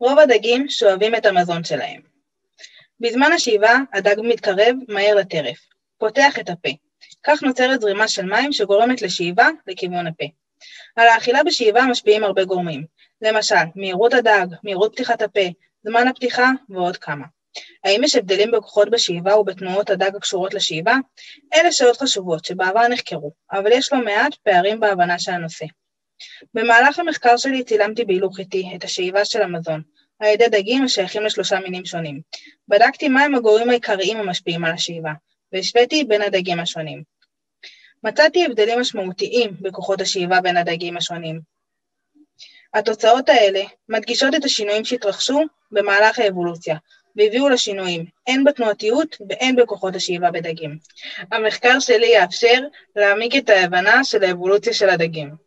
רוב הדגים שואבים את המזון שלהם. בזמן השאיבה, הדג מתקרב מהר לטרף, פותח את הפה. כך נוצרת זרימה של מים שגורמת לשאיבה לכיוון הפה. על האכילה בשאיבה משפיעים הרבה גורמים, למשל, מהירות הדג, מהירות פתיחת הפה, זמן הפתיחה ועוד כמה. האם יש הבדלים בכוחות בשאיבה ובתנועות הדג הקשורות לשאיבה? אלה שאלות חשובות שבעבר נחקרו, אבל יש לא מעט פערים בהבנה של הנושא. במהלך המחקר שלי צילמתי בהילוך איטי את השאיבה של המזון, על ידי דגים השייכים לשלושה מינים שונים. בדקתי מהם הגורמים העיקריים המשפיעים על השאיבה, והשוויתי בין הדגים השונים. מצאתי הבדלים משמעותיים בכוחות השאיבה בין הדגים השונים. התוצאות האלה מדגישות את השינויים שהתרחשו במהלך האבולוציה, והביאו לשינויים, הן בתנועתיות והן בכוחות השאיבה בדגים. המחקר שלי יאפשר להעמיק את ההבנה של האבולוציה של הדגים.